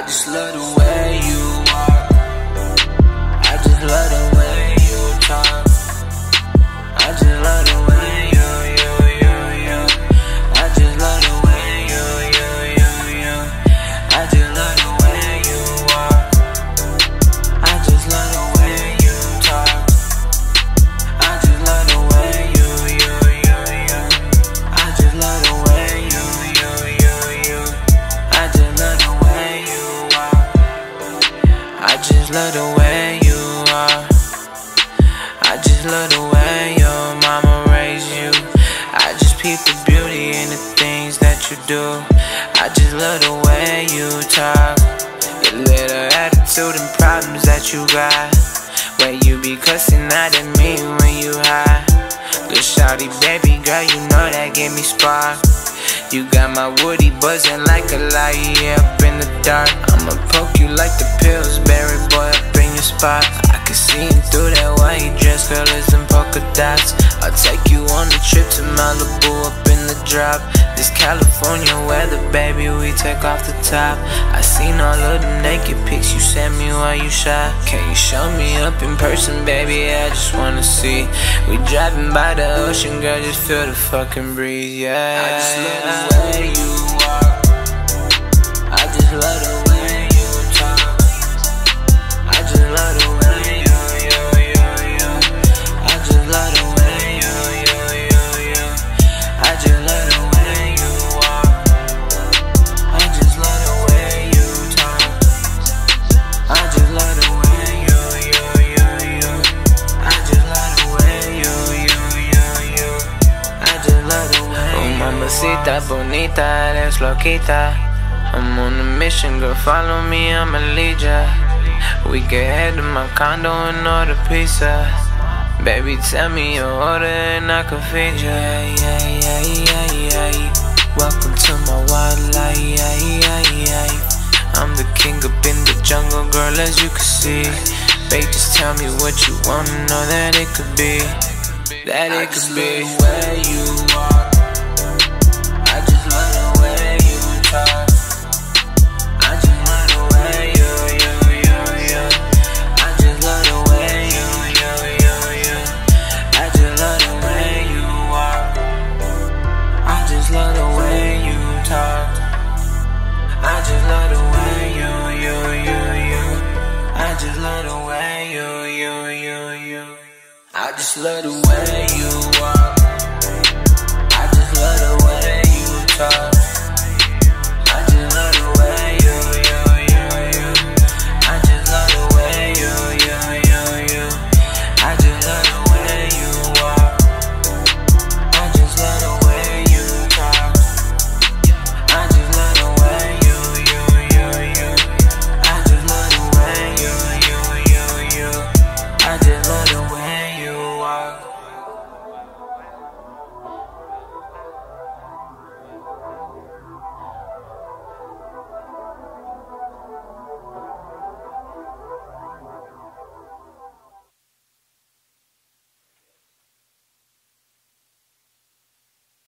I just love the way you are. I just love the way just love the way you are. I just love the way your mama raised you. I just peep the beauty in the things that you do. I just love the way you talk. Your little attitude and problems that you got. Where you be cussing out at me when you high. Little shawty baby girl, you know that gave me spark. You got my woody buzzing like a light yeah, up in the dark. I'ma poke you like the Pillsbury spot. I can see him through that white dress, girl, it's them polka dots. I'll take you on a trip to Malibu up in the drop. This California weather, baby, we take off the top. I seen all of the naked pics you sent me while you shot. Can you show me up in person, baby? I just wanna see. We driving by the ocean, girl, just feel the fucking breeze, yeah. I just love the way you walk. Bonita, eres loquita. I'm on a mission, girl. Follow me, I'ma lead ya. We can head to my condo and order pizza. Baby, tell me your order and I can feed ya. Yeah, yeah, yeah, yeah, yeah. Welcome to my wildlife. Yeah, yeah, yeah. I'm the king up in the jungle, girl, as you can see. Babe, just tell me what you wanna know that it could be. That it could be. Where you are. I just love the way you